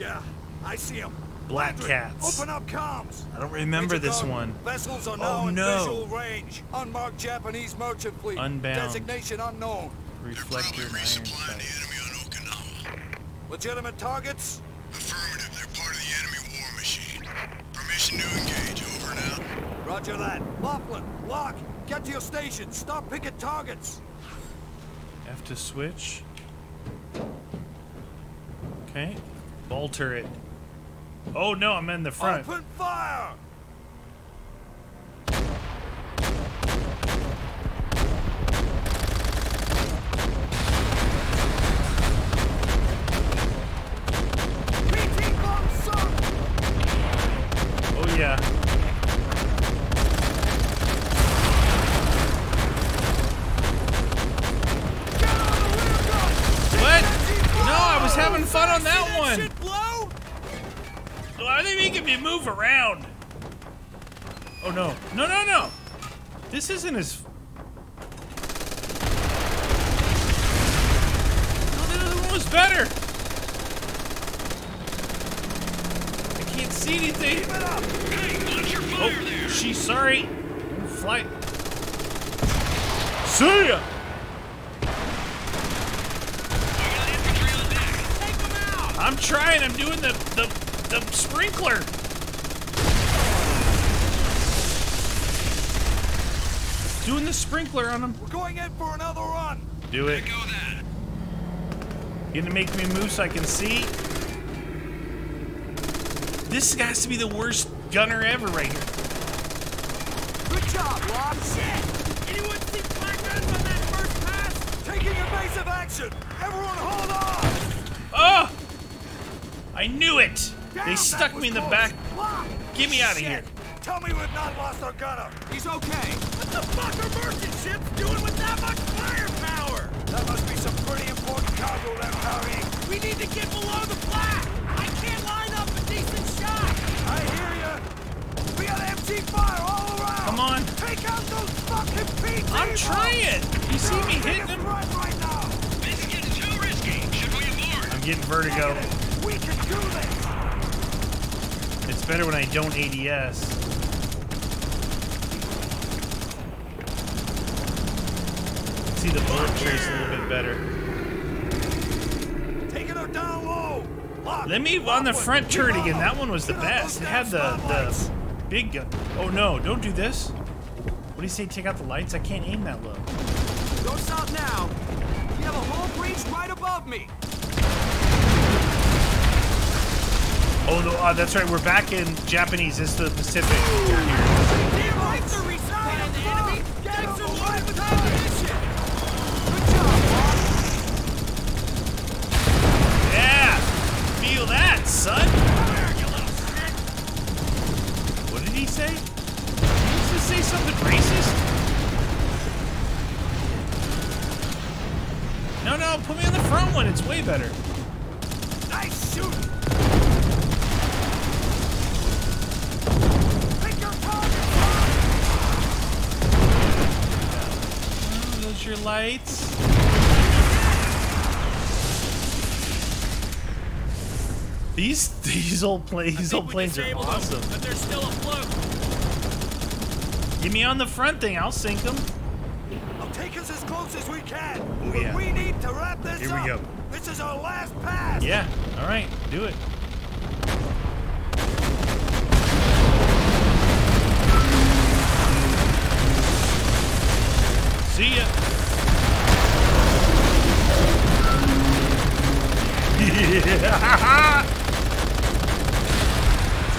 Yeah, I see him. Black Landry, cats. Open up comms. I don't remember Major this Gordon, one. Vessels are Oh, now in no. visual range. Unmarked Japanese merchant fleet. Unbound. Designation unknown. Reflector and iron resupplying the enemy on Okinawa. Legitimate targets? Affirmative, they're part of the enemy war machine. Permission to engage, over and out. Roger that. Laughlin, Locke, get to your station. Stop picking targets. F to switch. Okay. Ball turret. Oh no, I'm in the front. Open fire! PT bomb sunk! Oh yeah. Get on the rear gun! What? TNT No, I was fire! having fun on that See one. shit blow? Why are they making me move around? Oh no. No, no, no. This isn't as... Oh, no, the other one was better. I can't see anything. Up! Oh, she's sorry. Flight. See ya. I'm trying. I'm doing the the the sprinkler. Doing the sprinkler on him. We're going in for another run! Do it. Go that. You gonna make me move so I can see? This has to be the worst gunner ever right here. Good job, Rob! Shit! Anyone see black guns on that first pass? Taking evasive action! Everyone hold on! Oh! I knew it! Damn, They stuck me in the close. back. Get me out of here. Tell me we've not lost our gunner. He's okay. What the fuck are merchant ships doing with that much firepower? That must be some pretty important cargo they're carrying. We need to get below the flag. I can't line up a decent shot. I hear you. We got MG fire all around. Come on. Take out those fucking people! I'm trying! You see They're me our hitting biggest him? threat right now. This is getting too risky. Should we abort? I'm getting vertigo. We can do this. It's better when I don't ADS. See the bullet trace a little bit better. Taking her down low. Locke. Let me on the front turret again. That one was the best. It had the, the big gun. Oh no, don't do this. What do you say, take out the lights? I can't aim that low. Go south now. You have a whole breach right above me. Oh, no, uh, that's right. We're back in Japanese. It's the Pacific. Lights are respawning the enemy. Get some water with ammunition. Good job, Bob. Yeah! Feel that, son! What did he say? Did he just say something racist? No, no, put me on the front one. It's way better. Nice shooting. Pick your target. Oh, those your lights. These these old planes, these old planes are awesome. but they're still afloat. Get me on the front thing. I'll sink them. Close as we can. Oh, yeah. we need to wrap this Here we up. go. This is our last pass. Yeah. All right. Do it. See ya.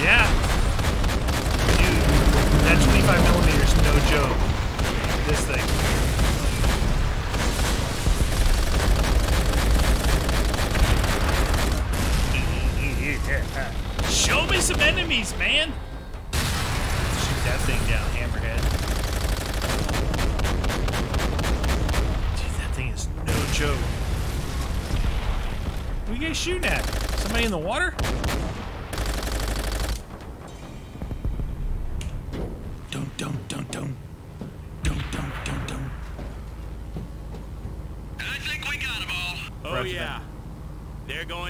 yeah. Dude, that 25 millimeters, no joke. This thing.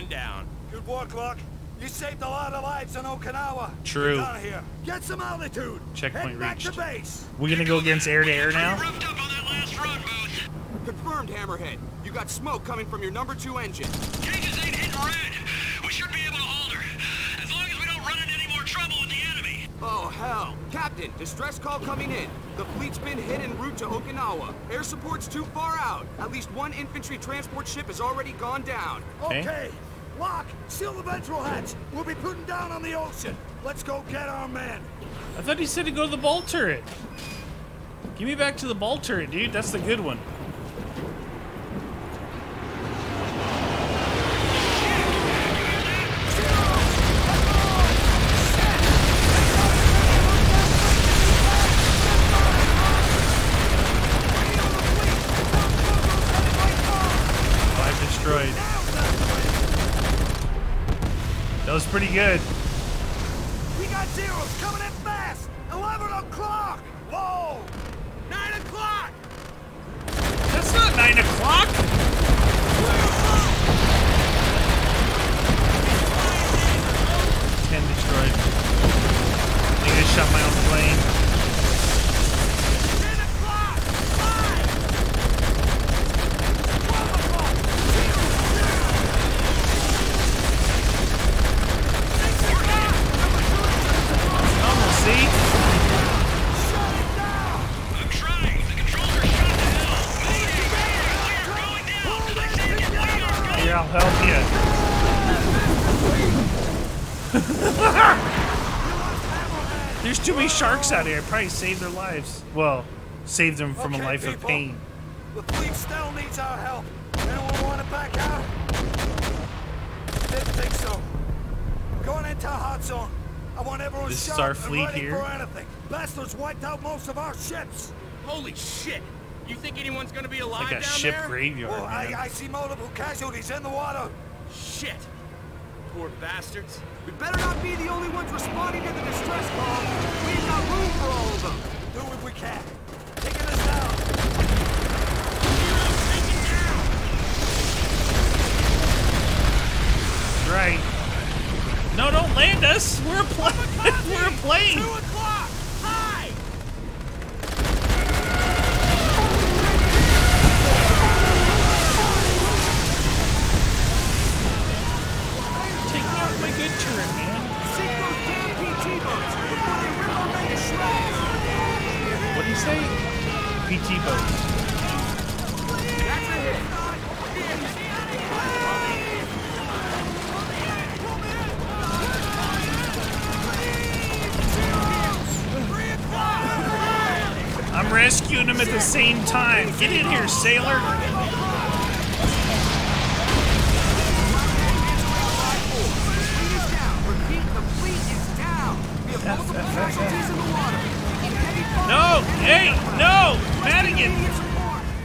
Going down. Good work, Locke. You saved a lot of lives in Okinawa. True. Get out of here. Get some altitude. Checkpoint Head back reached. to base. We gonna go against air to air now? Roughed up on that last run, Booth. Confirmed, Hammerhead. You got smoke coming from your number two engine. Cages ain't hitting red. We should be able to hold her. As long as we don't run into any more trouble with the enemy. Oh, hell. Captain, distress call coming in. The fleet's been hit en route to Okinawa. Air support's too far out. At least one infantry transport ship has already gone down. Okay. Okay. Locke, seal the ventral hatch. We'll be putting down on the ocean. Let's go get our man. I thought he said to go to the ball turret. Give me back to the ball turret, dude. That's the good one. That was pretty good. We got zeros coming in fast. 11 o'clock. Whoa. 9 o'clock. That's not nine o'clock. Ten destroyed. I think I shot my own plane. There's too many sharks out here. I probably saved their lives. Well, saved them from a Okay, life of pain. The fleet still needs our help. Anyone want to back out? Didn't think so. Going into hot zone. I want everyone This is sharp our and fleet here? for anything. Bastards wiped out most of our ships. Holy shit! You think anyone's gonna be alive Like a down ship there? graveyard. Well, I. I see multiple casualties in the water. Shit! Poor bastards. We better not be the only ones responding to the distress call. We've got room for all of them. Do what we can. Taking us down. Right. No, don't land us. We're a plane. We're a plane. Two o'clock. Say? PT hit. I'm rescuing him at the same time. Get in here, sailor.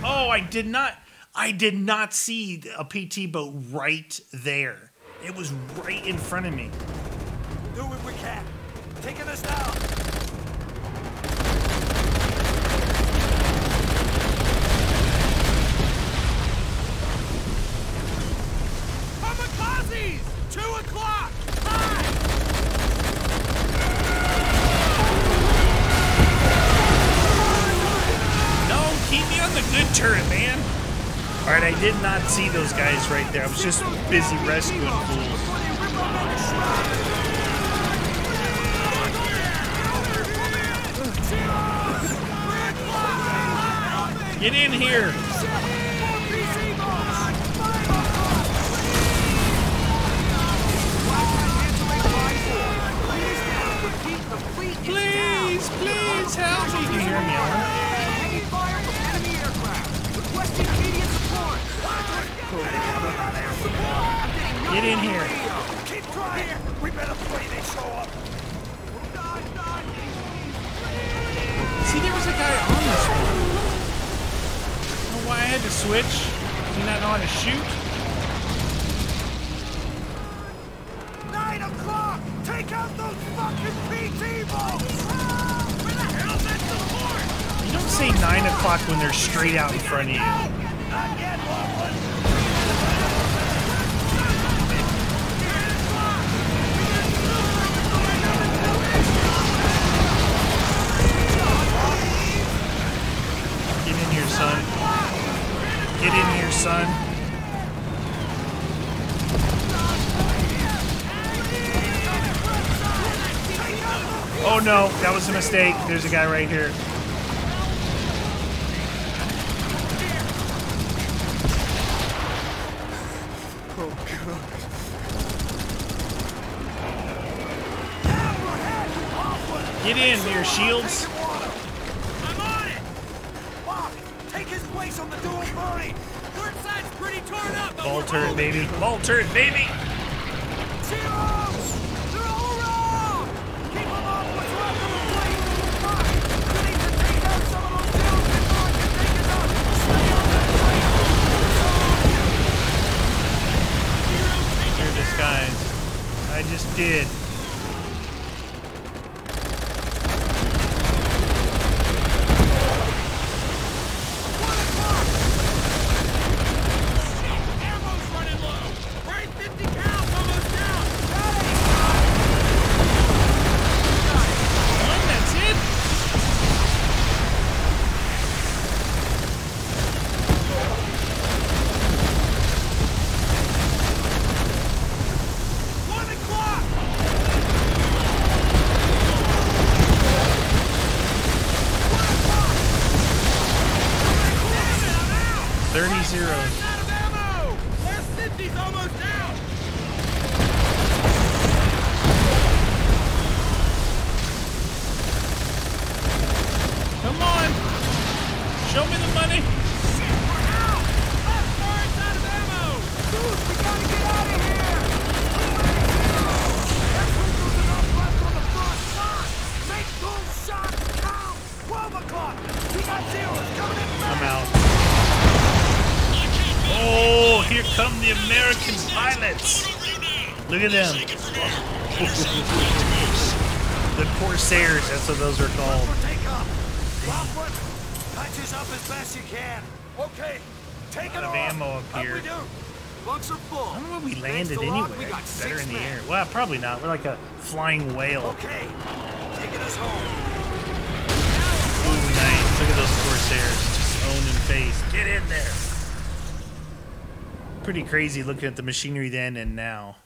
Oh, I did not. I did not see a PT boat right there. It was right in front of me. Do what we can. Taking us down. I did not see those guys right there. I was just busy rescuing fools. Get in here. Please, please help me. You hear me, Alan? Heavy fire from enemy aircraft. Requesting immediate support. Get in here. Keep trying. We better pray they show up. See, there was a guy on this one. Know why I had to switch? Do you not know how to shoot? Nine o'clock. Take out those fucking PT boats. Ah! Where the hell's that support? You don't say 9 o'clock when they're straight out in front of you. Not yet, Loveland. no, that was a mistake. There's a guy right here. Get in your shields. I'm on it! Fuck! Take his place on the dual burning! Third side's pretty torn up, Ball turret, baby. Ball turret, baby. Zeros! They're all around! Keep them off what's left of the fleet! Fuck! You need to take out some of those zeros before I can take us out! Stay on that train! You're disguised. I just did. Ammo's running low. Right 50 cows almost down. One, that's it. One o'clock! Thirty Look at them. The Corsairs, that's what those are called. Lockwood, patch up as best you can! Okay, take it off! ammo up here. Bunks are full. I don't know if we landed anywhere. We got Better in the air. Well, probably not. We're like a flying whale. Okay, taking us home. Ooh, nice. Look at those Corsairs just face. Get in there. Pretty crazy looking at the machinery then and now.